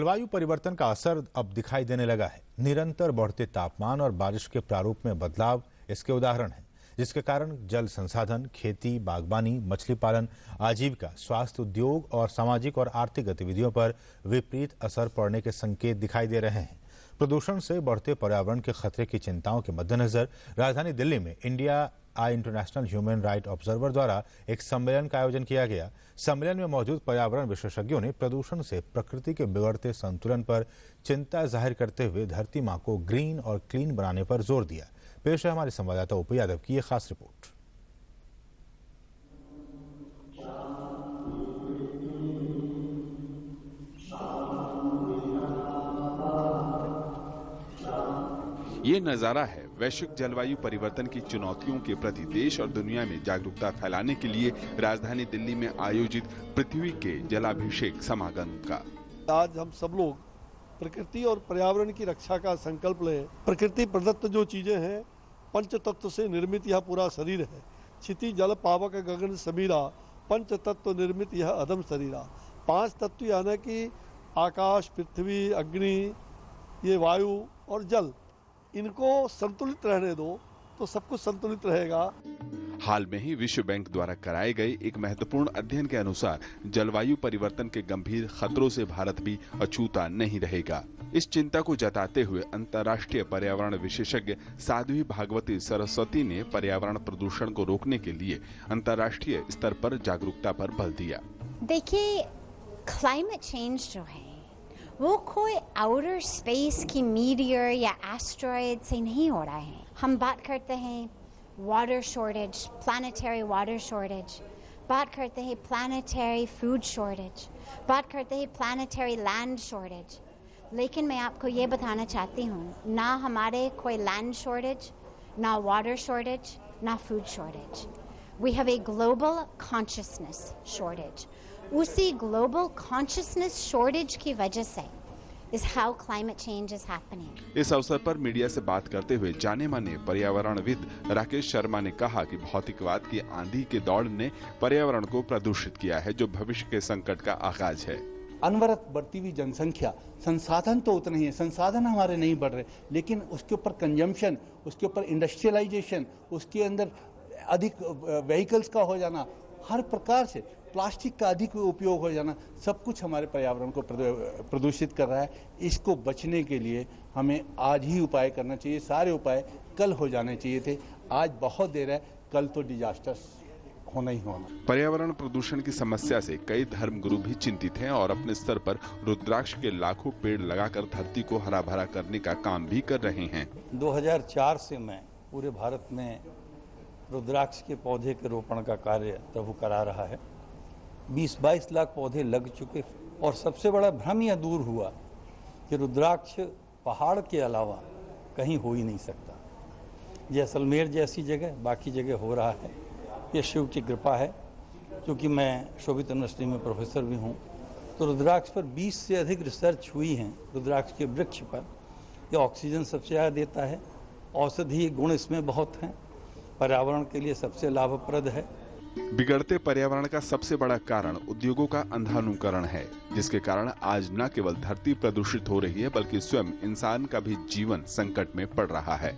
जलवायु परिवर्तन का असर अब दिखाई देने लगा है। निरंतर बढ़ते तापमान और बारिश के प्रारूप में बदलाव इसके उदाहरण हैं, जिसके कारण जल संसाधन, खेती, बागवानी, मछली पालन, आजीविका, स्वास्थ्य उद्योग और सामाजिक और आर्थिक गतिविधियों पर विपरीत असर पड़ने के संकेत दिखाई दे रहे हैं। प्रदूषण से बढ़ते पर्यावरण के खतरे की चिंताओं के मद्देनजर राजधानी दिल्ली में India I international human right observer द्वारा एक सम्मेलन का आयोजन किया गया। सम्मेलन में मौजूद पर्यावरण विशेषज्ञों ने प्रदूषण से प्रकृति के बिगड़ते संतुलन पर चिंता ज़ाहिर करते हुए धरती माँ को ग्रीन और क्लीन बनाने पर ज़ोर दिया। पेश है हमारे संवाददाता उप यादव की एक खास रिपोर्ट। ये नज़ारा है वैश्विक जलवायु परिवर्तन की चुनौतियों के प्रति देश और दुनिया में जागरूकता फैलाने के लिए राजधानी दिल्ली में आयोजित पृथ्वी के जलाभिषेक समागम का। आज हम सब लोग प्रकृति और पर्यावरण की रक्षा का संकल्प लें। प्रकृति प्रदत्त जो चीज़ें हैं पंच तत्व से निर्मित यह पूरा शरीर है। क्षिति जल पावक गगन समीरा पंच तत्व निर्मित यह अदम शरीरा। पाँच तत्व यानी कि आकाश, पृथ्वी, अग्नि, ये वायु और जल। इनको संतुलित रहने दो तो सब कुछ संतुलित रहेगा। हाल में ही विश्व बैंक द्वारा कराए गए एक महत्वपूर्ण अध्ययन के अनुसार जलवायु परिवर्तन के गंभीर खतरों से भारत भी अछूता नहीं रहेगा। इस चिंता को जताते हुए अंतर्राष्ट्रीय पर्यावरण विशेषज्ञ साध्वी भागवती सरस्वती ने पर्यावरण प्रदूषण को रोकने के लिए अंतर्राष्ट्रीय स्तर पर जागरूकता पर बल दिया। देखिए क्लाइमेट चेंज जो है वो कोई आउटर स्पेस की मीडियर या एस्ट्रॉयड से नहीं हो रहा है हम बात करते हैं water shortage planetary water shortage बात करते हैं प्लानिटरी फ़ूड शॉर्टेज बात करते हैं प्लानिटरी लैंड शॉर्टेज लेकिन मैं आपको ये बताना चाहती हूँ ना हमारे कोई लैंड शॉर्टेज ना वाटर शॉर्टेज ना food shortage we have a global consciousness shortage उसी ग्लोबल कॉन्शियसनेस शॉर्टेज की वजह से is how climate change is happening. इस अवसर पर मीडिया से बात करते हुए जाने माने पर्यावरणविद राकेश शर्मा ने कहा कि भौतिकवाद की आंधी के दौड़ ने पर्यावरण को प्रदूषित किया है जो भविष्य के संकट का आगाज़ है अनवरत बढ़ती हुई जनसंख्या संसाधन तो उतने ही है संसाधन हमारे नहीं बढ़ रहे लेकिन उसके ऊपर कंजम्पशन उसके ऊपर इंडस्ट्रियलाइजेशन उसके अंदर अधिक व्हीकल्स का हो जाना हर प्रकार से प्लास्टिक का अधिक उपयोग हो जाना सब कुछ हमारे पर्यावरण को प्रदूषित कर रहा है। इसको बचने के लिए हमें आज ही उपाय करना चाहिए। सारे उपाय कल हो जाने चाहिए थे। आज बहुत देर है। कल तो डिजास्टर्स होना ही होना। पर्यावरण प्रदूषण की समस्या से कई धर्म गुरु भी चिंतित हैं और अपने स्तर पर रुद्राक्ष के लाखों पेड़ लगाकर धरती को हरा भरा करने का काम भी कर रहे हैं। 2004 से मैं पूरे भारत में रुद्राक्ष के पौधे के रोपण का कार्य प्रभु करा रहा है। 20-22 लाख पौधे लग चुके और सबसे बड़ा भ्रम यह दूर हुआ कि रुद्राक्ष पहाड़ के अलावा कहीं हो ही नहीं सकता। जैसलमेर जैसी जगह, बाकी जगह हो रहा है। ये शिव की कृपा है। क्योंकि मैं शोभित यूनिवर्सिटी में प्रोफेसर भी हूँ तो रुद्राक्ष पर 20 से अधिक रिसर्च हुई हैं। रुद्राक्ष के वृक्ष पर ये ऑक्सीजन सबसे ज़्यादा देता है। औषधि गुण इसमें बहुत हैं। पर्यावरण के लिए सबसे लाभप्रद है। बिगड़ते पर्यावरण का सबसे बड़ा कारण उद्योगों का अंधानुकरण है, जिसके कारण आज न केवल धरती प्रदूषित हो रही है, बल्कि स्वयं इंसान का भी जीवन संकट में पड़ रहा है।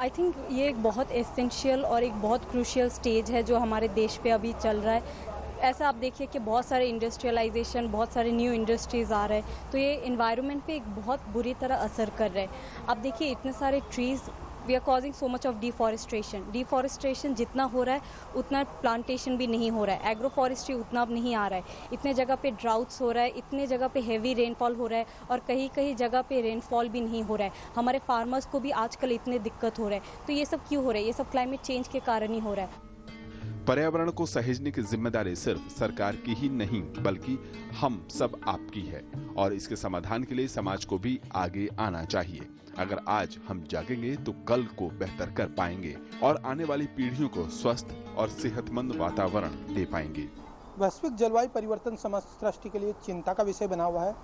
आई थिंक ये एक बहुत एसेंशियल और एक बहुत क्रूशियल स्टेज है जो हमारे देश पे अभी चल रहा है। ऐसा आप देखिए कि बहुत सारे इंडस्ट्रियलाइजेशन बहुत सारे न्यू इंडस्ट्रीज़ आ रहे हैं तो ये इन्वायरमेंट पे एक बहुत बुरी तरह असर कर रहे हैं। अब देखिए, इतने सारे trees we are causing so much of deforestation deforestation जितना हो रहा है, उतना प्लांटेशन भी नहीं हो रहा है. एग्रो फॉरेस्ट्री उतना अब नहीं आ रहा है. इतने जगह पे ड्राउट्स हो रहा है, इतने जगह पे हैवी रेनफॉल हो रहा है और कहीं कहीं जगह पे रेनफॉल भी नहीं हो रहा है. हमारे फार्मर्स को भी आजकल इतने दिक्कत हो रहा है. तो ये सब क्यों हो रहा है? ये सब क्लाइमेट चेंज के कारण ही हो रहा है. पर्यावरण को सहेजने की ज़िम्मेदारी सिर्फ़ सरकार की ही नहीं, बल्कि हम सब आपकी है। और इसके समाधान के लिए समाज को भी आगे आना चाहिए। अगर आज हम जागेंगे तो कल को बेहतर कर पाएँगे और आने वाली पीढ़ियों को स्वस्थ और सेहतमंद वातावरण दे पाएँगे। वैश्विक जलवायु परिवर्तन समस्त सृष्टि के लिए चिंता का विषय बना हुआ है।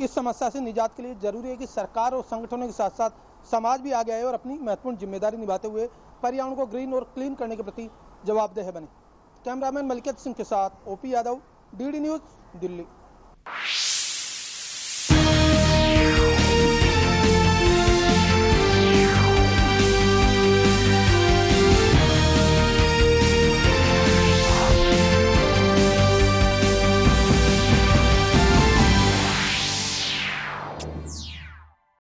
इस समस्या से निजात के लिए ज़रूरी है कि सरकार और संगठनों के साथ साथ समाज भी आगे आए और अपनी महत्वपूर्ण ज़िम्मेदारी निभाते हुए पर्यावरण को ग्रीन और क्लीन करने के प्रति जवाबदेह बने। कैमरामैन मलिकत सिंह के साथ OP Yadav DD news Delhi.